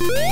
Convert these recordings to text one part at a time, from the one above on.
Woo!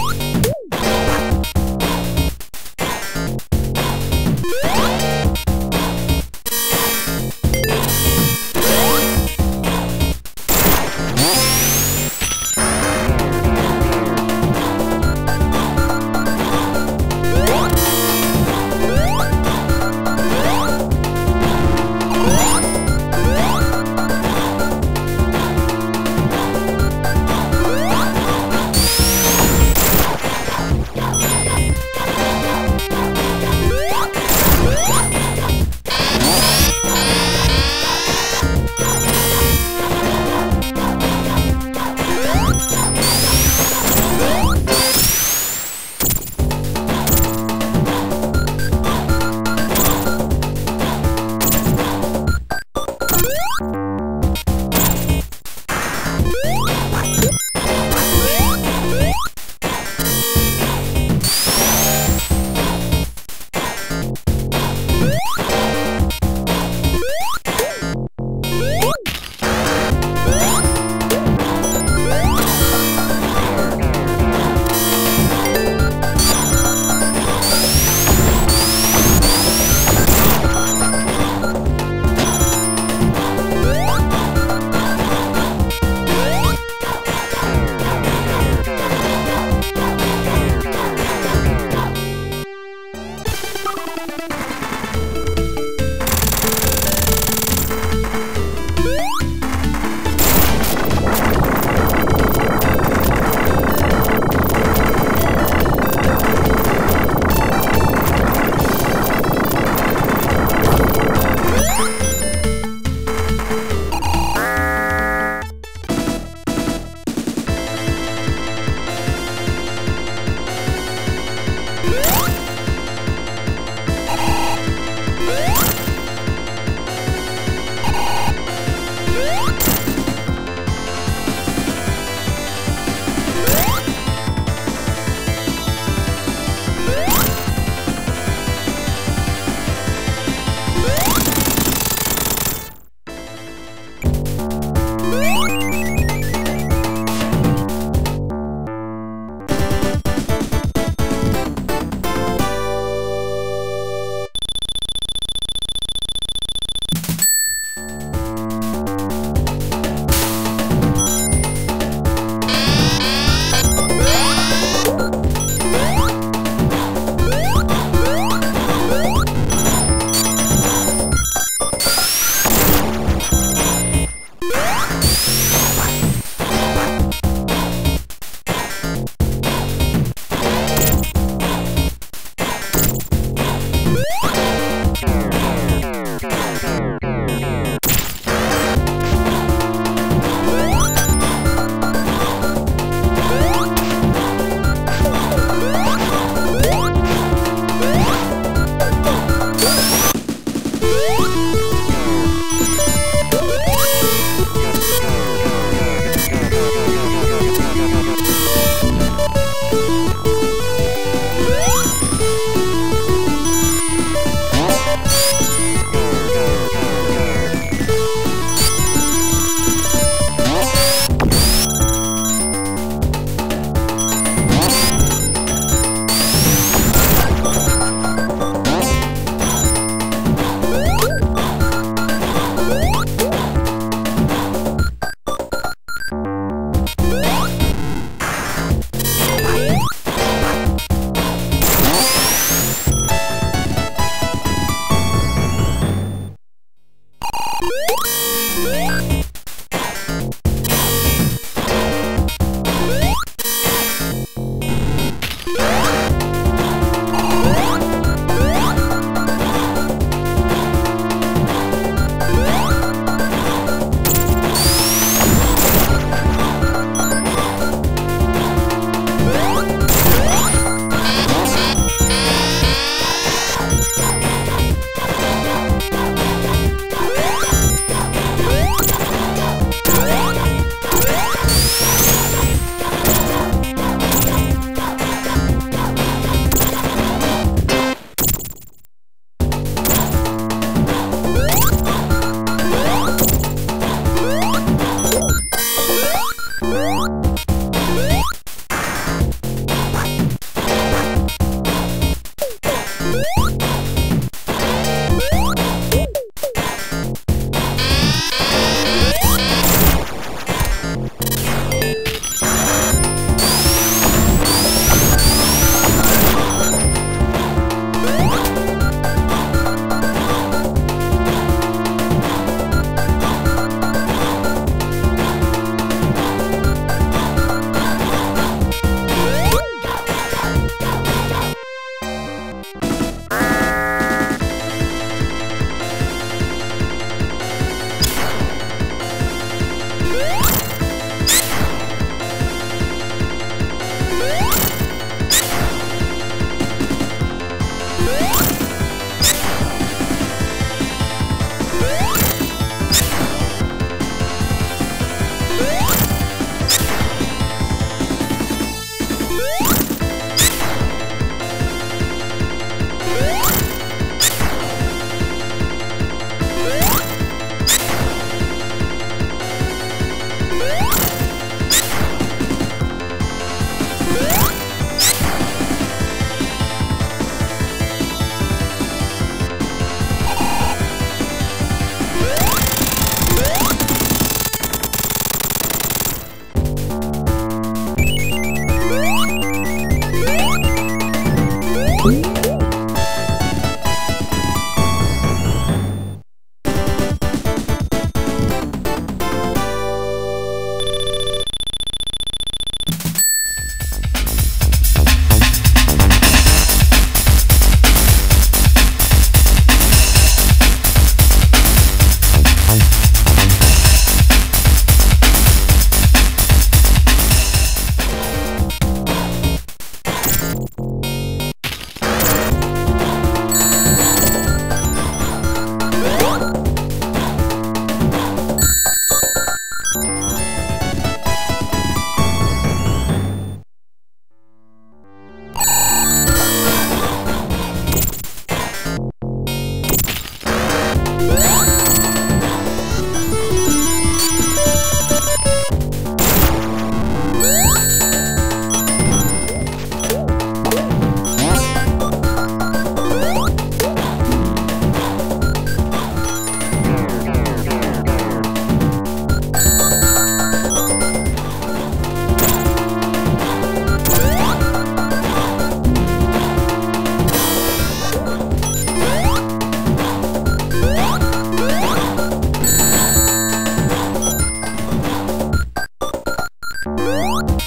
you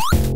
you